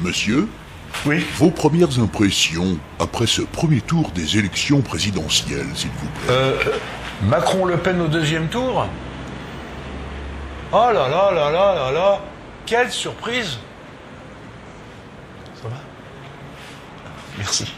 Monsieur, Oui. vos premières impressions après ce premier tour des élections présidentielles, s'il vous plaît. Euh, Macron-Le Pen au deuxième tour Oh là là là là là là Quelle surprise Ça va? Merci.